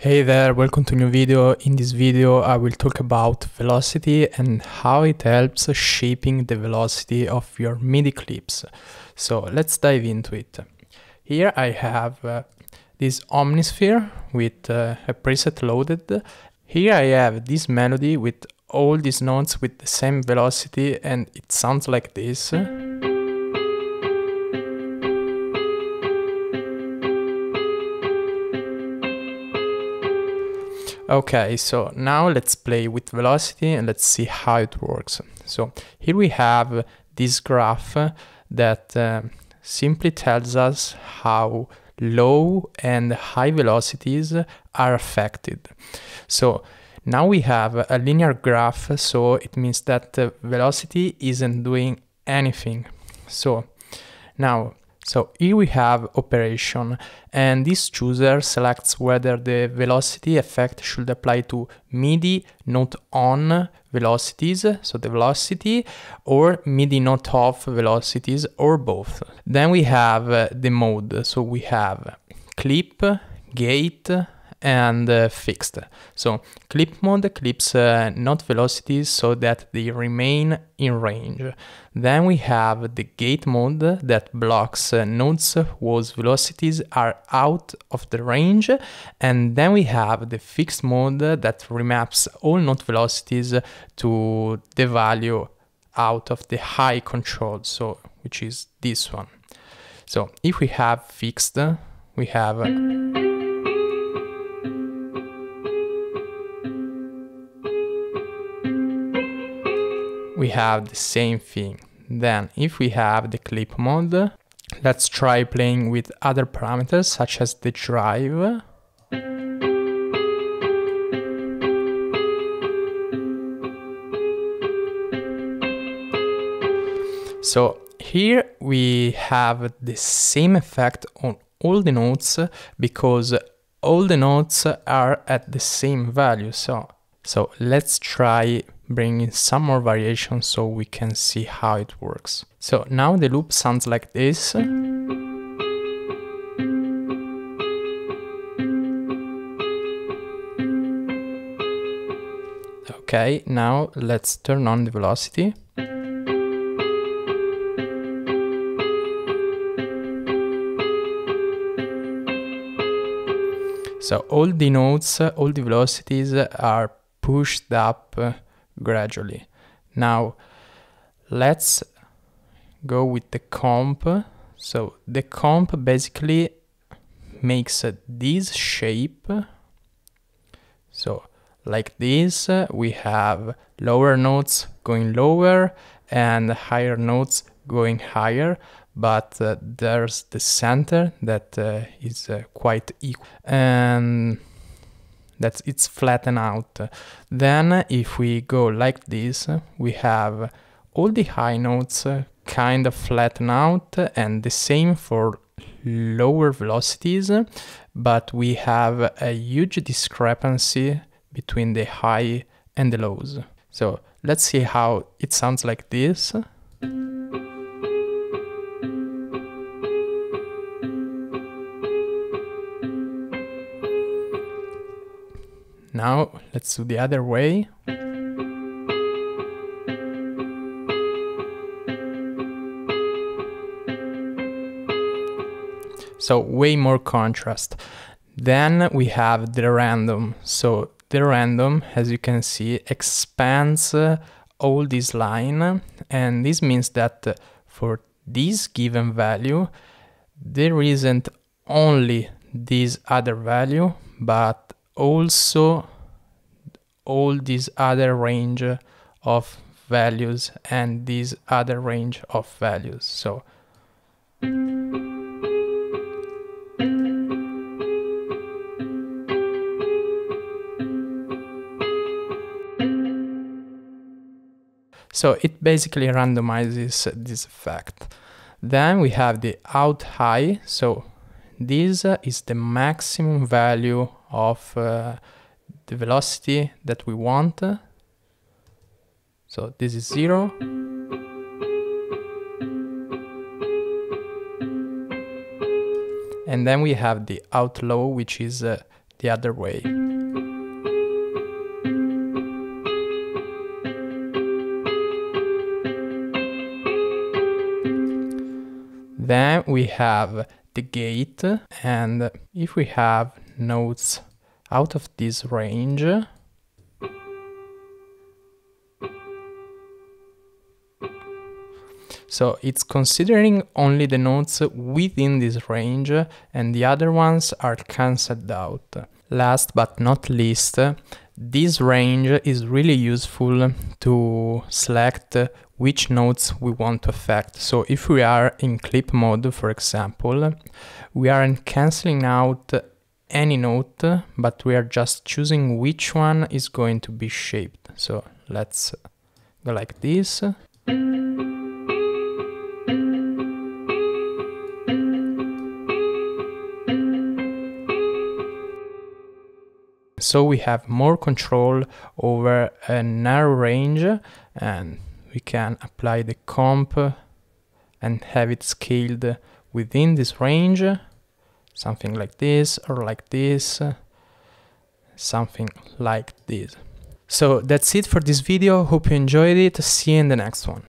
Hey there, welcome to new video. In this video I will talk about velocity and how it helps shaping the velocity of your MIDI clips. So let's dive into it. Here I have uh, this Omnisphere with uh, a preset loaded. Here I have this melody with all these notes with the same velocity and it sounds like this. Okay, so now let's play with velocity and let's see how it works. So here we have this graph that uh, simply tells us how low and high velocities are affected. So now we have a linear graph, so it means that the velocity isn't doing anything. So now so here we have operation and this chooser selects whether the velocity effect should apply to MIDI note on velocities, so the velocity, or MIDI note off velocities, or both. Then we have uh, the mode, so we have clip, gate, and uh, fixed. So clip mode clips uh, not velocities so that they remain in range. Then we have the gate mode that blocks uh, nodes whose velocities are out of the range. And then we have the fixed mode that remaps all node velocities to the value out of the high control, so which is this one. So if we have fixed, we have we have the same thing. Then if we have the clip mode, let's try playing with other parameters such as the drive. So here we have the same effect on all the notes because all the notes are at the same value. So, so let's try bring in some more variation so we can see how it works. So now the loop sounds like this. Okay, now let's turn on the velocity. So all the notes, all the velocities are pushed up uh, gradually. Now let's go with the comp. So the comp basically makes this shape. So like this, we have lower notes going lower and higher notes going higher, but uh, there's the center that uh, is uh, quite equal. And that it's flattened out. Then if we go like this, we have all the high notes uh, kind of flatten out and the same for lower velocities, but we have a huge discrepancy between the high and the lows. So let's see how it sounds like this. Now let's do the other way. So way more contrast. Then we have the random. So the random, as you can see, expands uh, all this line. And this means that uh, for this given value, there isn't only this other value, but also all these other range of values and these other range of values so So it basically randomizes this effect. Then we have the out high. So this is the maximum value of uh, the velocity that we want. So this is zero. And then we have the out low, which is uh, the other way. Then we have the gate and if we have notes out of this range So it's considering only the notes within this range and the other ones are cancelled out. Last but not least, this range is really useful to select which notes we want to affect. So if we are in clip mode, for example, we aren't cancelling out any note, but we are just choosing which one is going to be shaped. So let's go like this. So we have more control over a narrow range and we can apply the comp and have it scaled within this range something like this or like this something like this. So that's it for this video. Hope you enjoyed it. See you in the next one